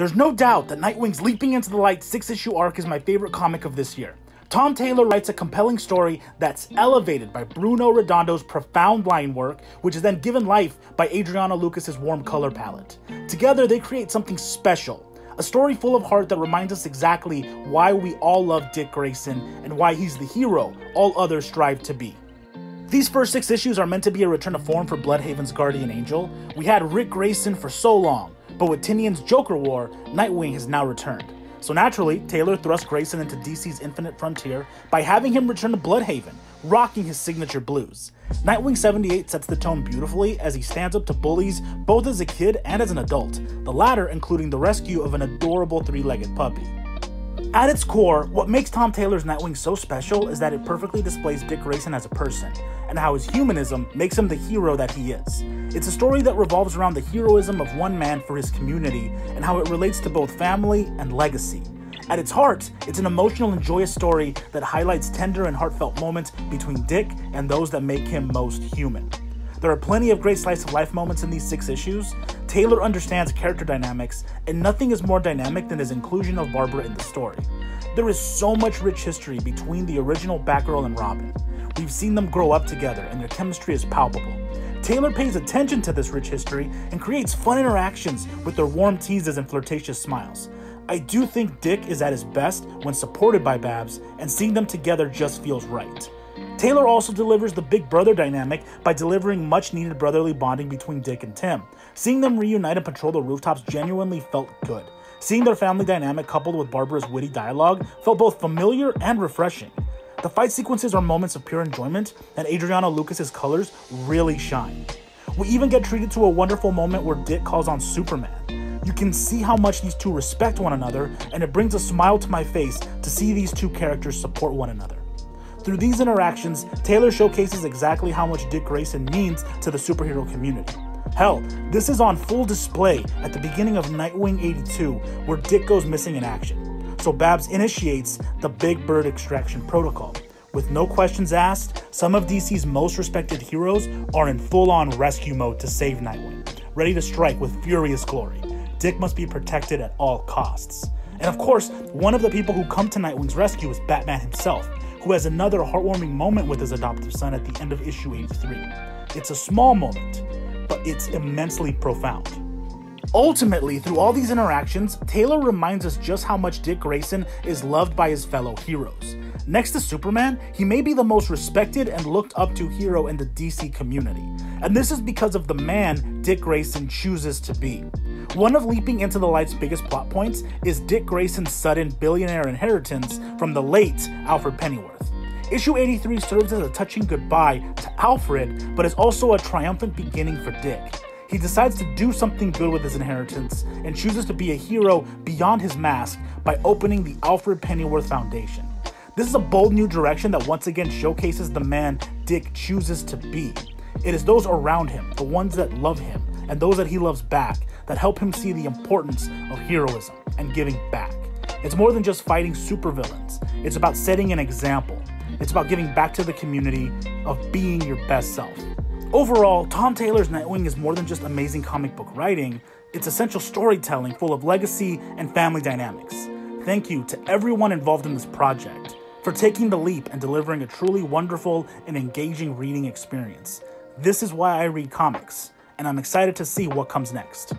There's no doubt that Nightwing's Leaping into the Light six issue arc is my favorite comic of this year. Tom Taylor writes a compelling story that's elevated by Bruno Redondo's profound line work, which is then given life by Adriano Lucas's warm color palette. Together, they create something special. A story full of heart that reminds us exactly why we all love Dick Grayson and why he's the hero all others strive to be. These first six issues are meant to be a return to form for Blüdhaven's guardian angel. We had Ric Grayson for so long, but with Tynion's Joker War, Nightwing has now returned. So naturally, Taylor thrust Grayson into DC's Infinite Frontier by having him return to Blüdhaven, rocking his signature blues. Nightwing 78 sets the tone beautifully as he stands up to bullies both as a kid and as an adult, the latter including the rescue of an adorable three legged puppy. At its core, what makes Tom Taylor's Nightwing so special is that it perfectly displays Dick Grayson as a person, and how his humanism makes him the hero that he is. It's a story that revolves around the heroism of one man for his community, and how it relates to both family and legacy. At its heart, it's an emotional and joyous story that highlights tender and heartfelt moments between Dick and those that make him most human. There are plenty of great slice of life moments in these six issues. Taylor understands character dynamics, and nothing is more dynamic than his inclusion of Barbara in the story. There is so much rich history between the original Batgirl and Robin. We've seen them grow up together, and their chemistry is palpable. Taylor pays attention to this rich history and creates fun interactions with their warm teases and flirtatious smiles. I do think Dick is at his best when supported by Babs, and seeing them together just feels right. Taylor also delivers the big brother dynamic by delivering much needed brotherly bonding between Dick and Tim. Seeing them reunite and patrol the rooftops genuinely felt good. Seeing their family dynamic coupled with Barbara's witty dialogue felt both familiar and refreshing. The fight sequences are moments of pure enjoyment, and Adriano Lucas's colors really shine. We even get treated to a wonderful moment where Dick calls on Superman. You can see how much these two respect one another, and it brings a smile to my face to see these two characters support one another. Through these interactions, Taylor showcases exactly how much Dick Grayson means to the superhero community. Hell, this is on full display at the beginning of Nightwing 82, where Dick goes missing in action. So Babs initiates the Big Bird extraction protocol. With no questions asked, some of DC's most respected heroes are in full on rescue mode to save Nightwing, ready to strike with furious glory. Dick must be protected at all costs. And of course, one of the people who come to Nightwing's rescue is Batman himself, who has another heartwarming moment with his adoptive son at the end of issue 83. It's a small moment, but it's immensely profound. Ultimately, through all these interactions, Taylor reminds us just how much Dick Grayson is loved by his fellow heroes. Next to Superman, he may be the most respected and looked up to hero in the DC community, and this is because of the man Dick Grayson chooses to be. One of Leaping into the Light's biggest plot points is Dick Grayson's sudden billionaire inheritance from the late Alfred Pennyworth. Issue 83 serves as a touching goodbye to Alfred, but is also a triumphant beginning for Dick. He decides to do something good with his inheritance and chooses to be a hero beyond his mask by opening the Alfred Pennyworth Foundation. This is a bold new direction that once again showcases the man Dick chooses to be. It is those around him, the ones that love him, and those that he loves back that help him see the importance of heroism and giving back. It's more than just fighting supervillains, it's about setting an example. It's about giving back to the community of being your best self. Overall, Tom Taylor's Nightwing is more than just amazing comic book writing, it's essential storytelling full of legacy and family dynamics. Thank you to everyone involved in this project for taking the leap and delivering a truly wonderful and engaging reading experience. This is why I read comics and I'm excited to see what comes next.